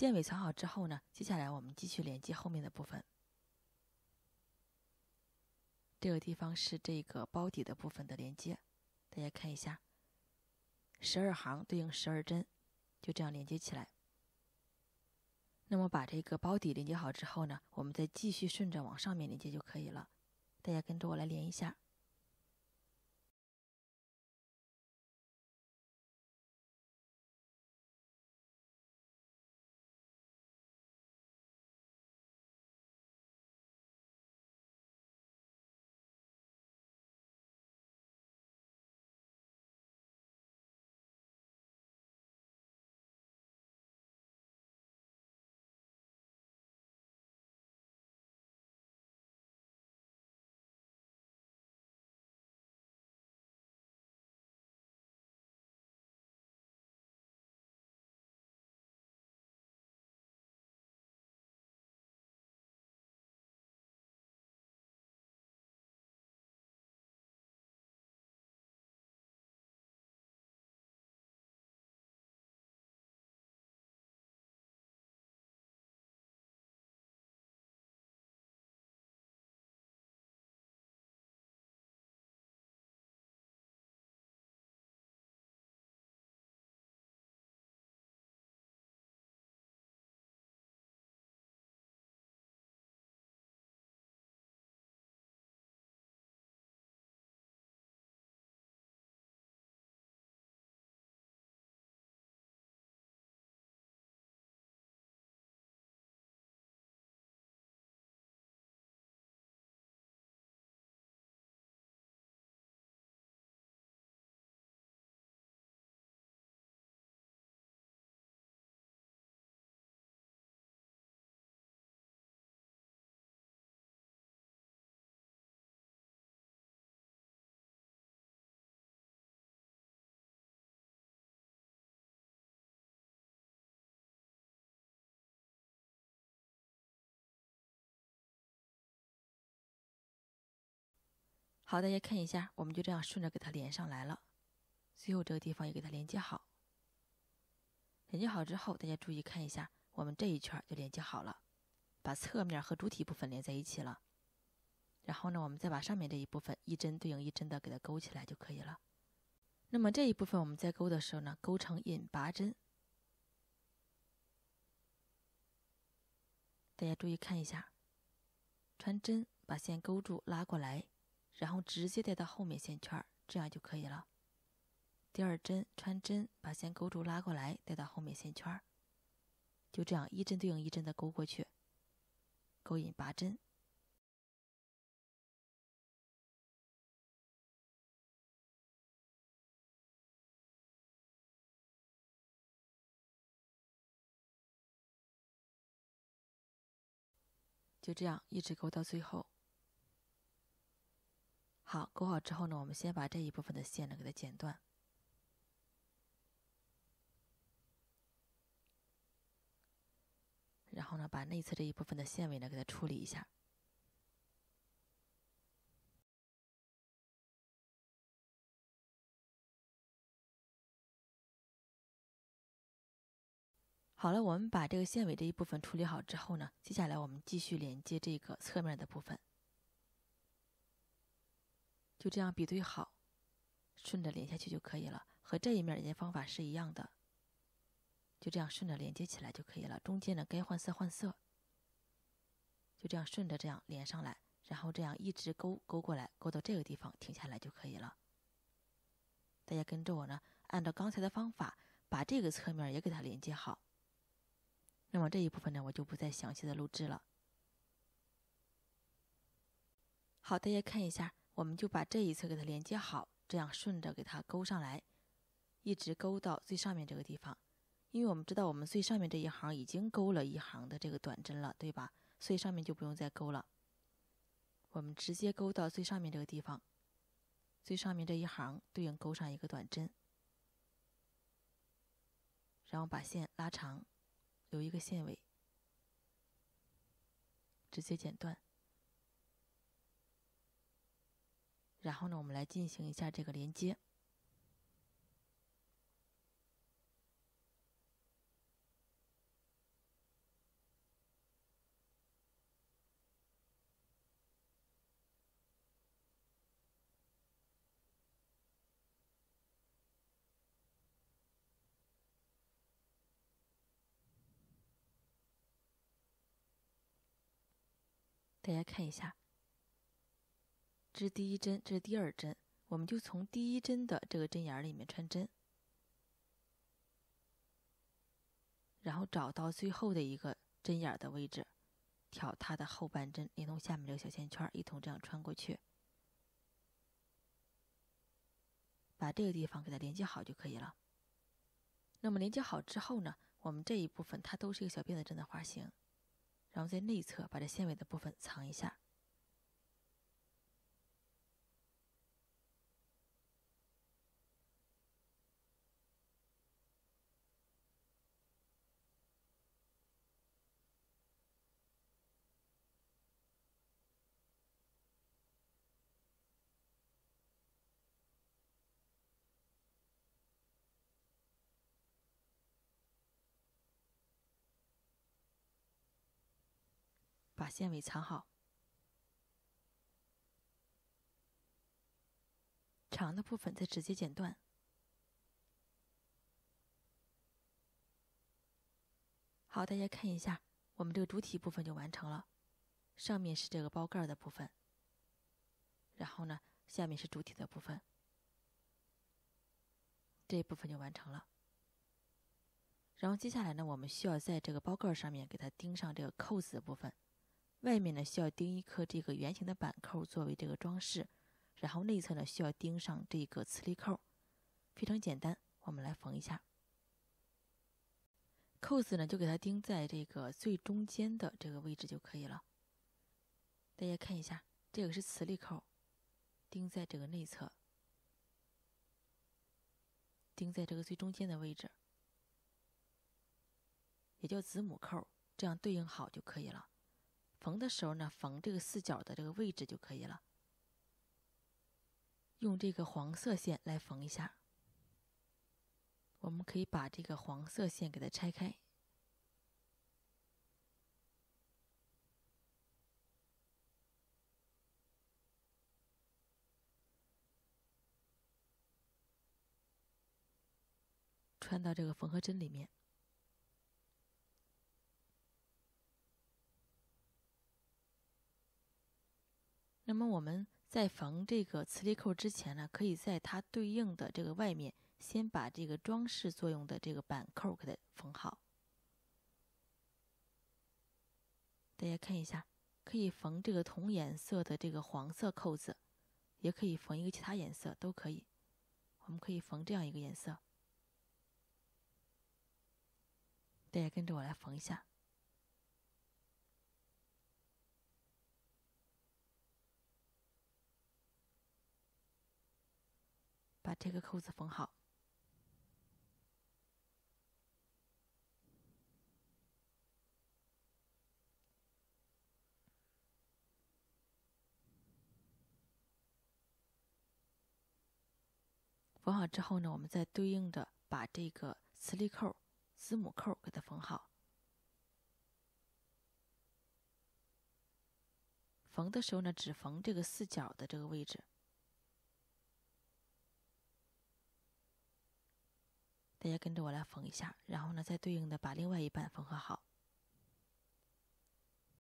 线尾藏好之后呢，接下来我们继续连接后面的部分。这个地方是这个包底的部分的连接，大家看一下，十二行对应十二针，就这样连接起来。那么把这个包底连接好之后呢，我们再继续顺着往上面连接就可以了。大家跟着我来连一下。好，大家看一下，我们就这样顺着给它连上来了。最后这个地方也给它连接好。连接好之后，大家注意看一下，我们这一圈就连接好了，把侧面和主体部分连在一起了。然后呢，我们再把上面这一部分一针对应一针的给它勾起来就可以了。那么这一部分我们在勾的时候呢，勾成引拔针。大家注意看一下，穿针把线勾住，拉过来。然后直接带到后面线圈，这样就可以了。第二针穿针，把线勾住拉过来，带到后面线圈，就这样一针对应一针的勾过去，勾引拔针，就这样一直勾到最后。好，勾好之后呢，我们先把这一部分的线呢给它剪断，然后呢，把内侧这一部分的线尾呢给它处理一下。好了，我们把这个线尾这一部分处理好之后呢，接下来我们继续连接这个侧面的部分。就这样比对好，顺着连下去就可以了，和这一面连接方法是一样的。就这样顺着连接起来就可以了。中间呢该换色换色。就这样顺着这样连上来，然后这样一直勾勾过来，勾到这个地方停下来就可以了。大家跟着我呢，按照刚才的方法把这个侧面也给它连接好。那么这一部分呢，我就不再详细的录制了。好，大家看一下。我们就把这一侧给它连接好，这样顺着给它勾上来，一直勾到最上面这个地方。因为我们知道我们最上面这一行已经勾了一行的这个短针了，对吧？所以上面就不用再勾了。我们直接勾到最上面这个地方，最上面这一行对应勾上一个短针，然后把线拉长，留一个线尾，直接剪断。然后呢我们来进行一下这个连接。大家看一下。这是第一针，这是第二针，我们就从第一针的这个针眼里面穿针，然后找到最后的一个针眼的位置，挑它的后半针，连同下面这个小线圈一同这样穿过去，把这个地方给它连接好就可以了。那么连接好之后呢，我们这一部分它都是一个小辫子针的花型。然后在内侧把这线尾的部分藏一下。线尾藏好，长的部分再直接剪断。好，大家看一下，我们这个主体部分就完成了。上面是这个包盖的部分，然后呢，下面是主体的部分，这一部分就完成了。然后接下来呢，我们需要在这个包盖上面给它钉上这个扣子的部分。外面呢需要钉一颗这个圆形的板扣作为这个装饰，然后内侧呢需要钉上这个磁力扣，非常简单。我们来缝一下，扣子呢就给它钉在这个最中间的这个位置就可以了。大家看一下，这个是磁力扣，钉在这个内侧，钉在这个最中间的位置，也叫子母扣，这样对应好就可以了。缝的时候呢，缝这个四角的这个位置就可以了。用这个黄色线来缝一下。我们可以把这个黄色线给它拆开，穿到这个缝合针里面。那么我们在缝这个磁力扣之前呢，可以在它对应的这个外面，先把这个装饰作用的这个板扣给它缝好。大家看一下，可以缝这个同颜色的这个黄色扣子，也可以缝一个其他颜色都可以。我们可以缝这样一个颜色，大家跟着我来缝一下。把这个扣子缝好。缝好之后呢，我们再对应着把这个磁力扣、子母扣给它缝好。缝的时候呢，只缝这个四角的这个位置。家跟着我来缝一下，然后呢，再对应的把另外一半缝合好。